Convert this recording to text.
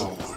soul.